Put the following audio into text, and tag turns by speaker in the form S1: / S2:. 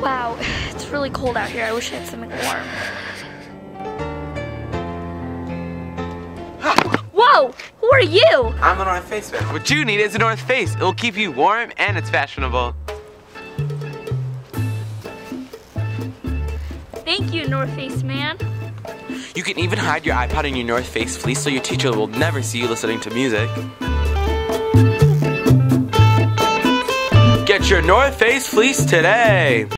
S1: Wow, it's really cold out here. I wish I had something warm. Whoa! Who are you?
S2: I'm a North Face man. What you need is a North Face. It'll keep you warm and it's fashionable.
S1: Thank you, North Face man.
S2: You can even hide your iPod in your North Face fleece so your teacher will never see you listening to music. Get your North Face fleece today.